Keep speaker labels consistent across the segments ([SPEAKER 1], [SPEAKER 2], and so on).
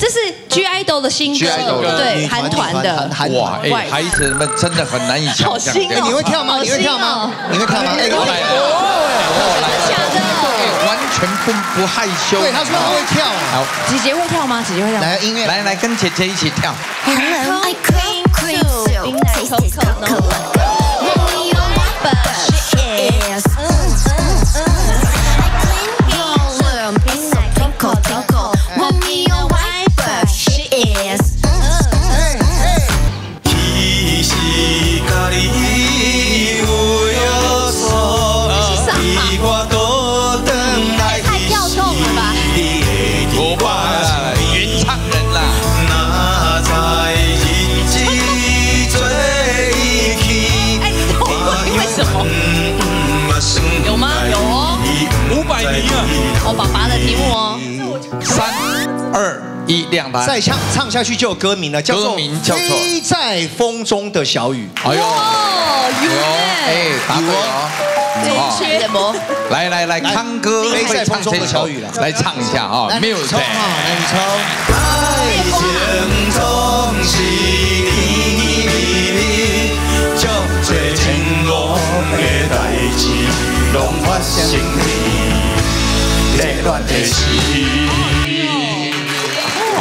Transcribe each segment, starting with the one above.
[SPEAKER 1] 这是 G IDOL 的新歌对，韩团的
[SPEAKER 2] 哇，哎，孩子们真的很难以想象。
[SPEAKER 1] 新哦
[SPEAKER 3] 你会跳吗？你会跳吗？你会跳吗？哎，
[SPEAKER 2] 来了，
[SPEAKER 1] 假的？
[SPEAKER 2] 哎完全不不害羞。
[SPEAKER 3] 对，他说他会跳啊。
[SPEAKER 2] 好，
[SPEAKER 1] 姐姐会跳吗？姐姐会跳吗？
[SPEAKER 3] 来音乐，
[SPEAKER 2] 来来跟姐姐一起跳。
[SPEAKER 4] I cream cream too.
[SPEAKER 1] 冰奶
[SPEAKER 4] Taste
[SPEAKER 1] Coco
[SPEAKER 4] Coca
[SPEAKER 1] no. 哦，爸爸的题目哦。
[SPEAKER 2] 三二一，亮吧。
[SPEAKER 3] 再唱唱下去就有歌名了，叫做
[SPEAKER 2] 名叫做《
[SPEAKER 3] 飞在风中的小雨》。
[SPEAKER 2] 哎呦，
[SPEAKER 1] 哦，有
[SPEAKER 2] 哎，
[SPEAKER 1] 耶。
[SPEAKER 2] 答对哦。哦
[SPEAKER 1] 缺什么？
[SPEAKER 2] 来来来，
[SPEAKER 3] 来
[SPEAKER 2] 康哥
[SPEAKER 3] 飞在
[SPEAKER 2] 会唱
[SPEAKER 3] 风中
[SPEAKER 2] 这首
[SPEAKER 3] 的小雨了
[SPEAKER 2] 来唱一下啊没有
[SPEAKER 3] 来你抽来你抽。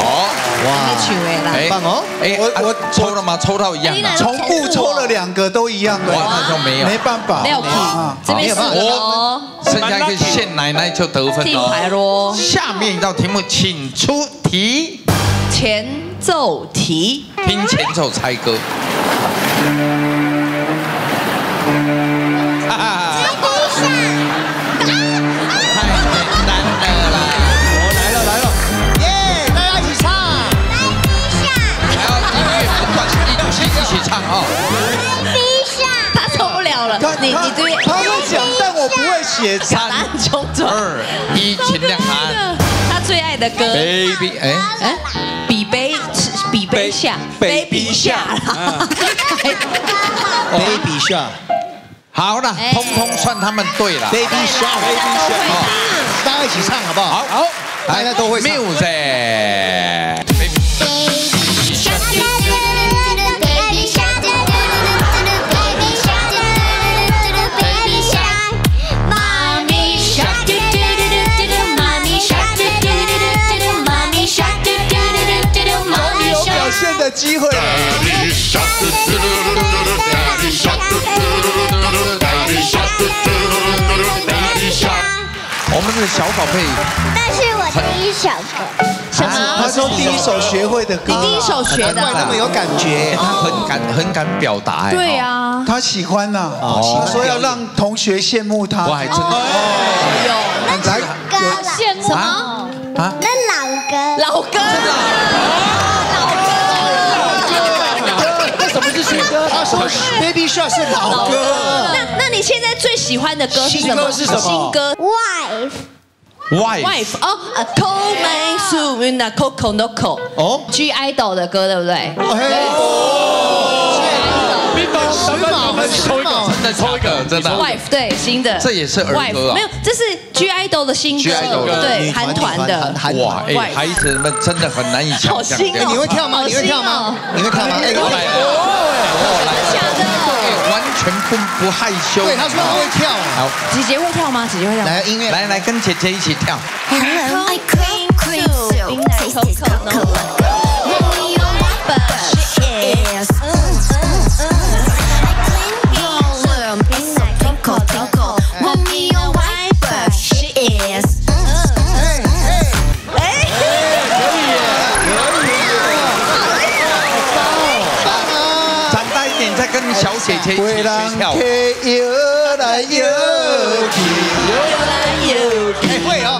[SPEAKER 2] 哦，
[SPEAKER 1] 哇，曲位啦。
[SPEAKER 3] 棒哦
[SPEAKER 2] 哎，啊
[SPEAKER 5] 我我
[SPEAKER 2] 抽了吗？抽到一样的。
[SPEAKER 5] 重复抽了两个都一样的，
[SPEAKER 2] 哇那就没有
[SPEAKER 5] 没办法，
[SPEAKER 1] 廖 key
[SPEAKER 5] 啊
[SPEAKER 1] 这边是哦，
[SPEAKER 2] 剩下一个县奶奶就得分
[SPEAKER 1] 听
[SPEAKER 2] 了
[SPEAKER 1] 牌咯。
[SPEAKER 2] 下面一道题目，请出题，
[SPEAKER 1] 前奏题，
[SPEAKER 2] 听前奏猜歌。
[SPEAKER 3] 一起唱
[SPEAKER 2] 啊！
[SPEAKER 1] 他受不了了
[SPEAKER 5] 他。
[SPEAKER 1] 你
[SPEAKER 5] 他
[SPEAKER 1] 你这边
[SPEAKER 5] 他会讲，但我不会写。
[SPEAKER 2] 三
[SPEAKER 1] 答案冲撞。
[SPEAKER 2] 二一，请亮答案。
[SPEAKER 1] 他最爱的歌
[SPEAKER 2] ，Baby，哎，
[SPEAKER 1] 哎，比杯比杯下，杯比下啦。
[SPEAKER 3] Baby Shark，
[SPEAKER 2] 好了，
[SPEAKER 1] 哎
[SPEAKER 2] 通通算他们对了。
[SPEAKER 3] Baby Shark，大家一起唱好不好？
[SPEAKER 2] 好，
[SPEAKER 3] 大家都会唱
[SPEAKER 2] music。小宝贝，
[SPEAKER 6] 但是我第一首歌，
[SPEAKER 1] 什
[SPEAKER 5] 他
[SPEAKER 1] 么？
[SPEAKER 5] 说第一首学会的歌，
[SPEAKER 1] 你第一首学的。
[SPEAKER 3] 难怪那么有感觉。
[SPEAKER 2] 他很敢很敢表达哎。
[SPEAKER 1] 对啊，
[SPEAKER 5] 他喜欢呐，
[SPEAKER 2] 哦
[SPEAKER 5] 他说要让同学羡慕他。
[SPEAKER 2] 我还真的。
[SPEAKER 5] 来，
[SPEAKER 6] 歌了，
[SPEAKER 1] 羡慕吗？
[SPEAKER 2] 啊，
[SPEAKER 6] 那老歌，
[SPEAKER 1] 老歌，
[SPEAKER 5] 那什么是新歌？
[SPEAKER 3] 他说 Baby Shark 是老
[SPEAKER 1] 老歌。
[SPEAKER 3] 歌，
[SPEAKER 1] 那那你现在最喜欢的歌是什么？
[SPEAKER 5] 新歌是什么？
[SPEAKER 1] 新歌。
[SPEAKER 6] Wife，
[SPEAKER 2] wife
[SPEAKER 1] Wife 哦啊，Call My Sue 那 Coco Noco
[SPEAKER 3] 哦
[SPEAKER 1] ，G IDOL 的歌对不对？
[SPEAKER 3] 时髦很时髦。
[SPEAKER 2] 再抽一个，真的。
[SPEAKER 1] Wife 对新的，
[SPEAKER 2] 这也是儿歌啊。
[SPEAKER 1] 没有，这是 G IDOL 的新歌。对韩团的，
[SPEAKER 3] 韩
[SPEAKER 2] 哇，哎，孩子们真的很难以想象。
[SPEAKER 1] 好新哦。
[SPEAKER 3] 哎，你会跳吗？你会跳吗？
[SPEAKER 1] 哦？
[SPEAKER 3] 你会跳吗？哎，
[SPEAKER 2] 来来全部不害羞。
[SPEAKER 3] 对，他说他会跳啊。
[SPEAKER 2] 好，
[SPEAKER 1] 姐姐会跳吗？姐姐会跳？
[SPEAKER 3] 来音乐，
[SPEAKER 2] 来来跟姐姐一起跳。跟小姐姐一起学跳舞。
[SPEAKER 5] 天游来摇去。
[SPEAKER 1] 摇来摇去
[SPEAKER 3] 哎会哦。